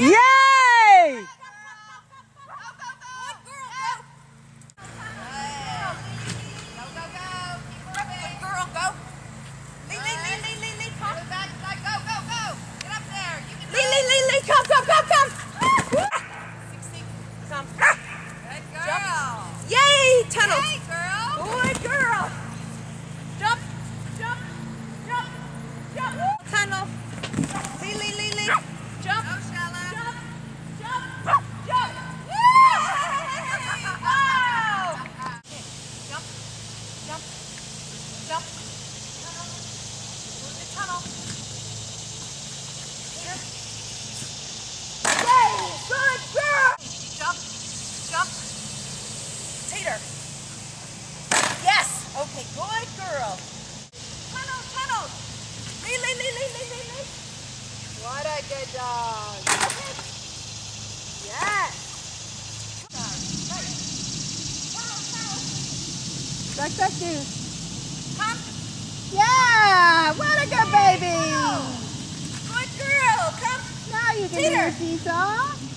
Yay! Girl, come, come, come, come! Come. Yay! Tunnel! Good good dog. Yes. Tunnel. Duck, duck, do. Come. Yeah! What a good baby! Good girl. Come. Now you can do Peter. your seesaw.